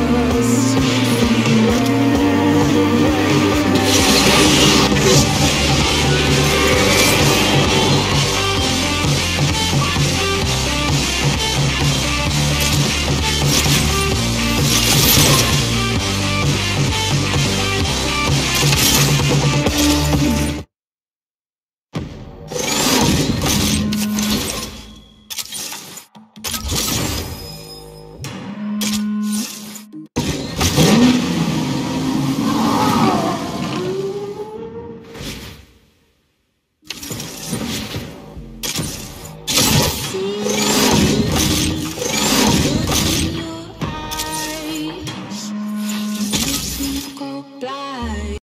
lost.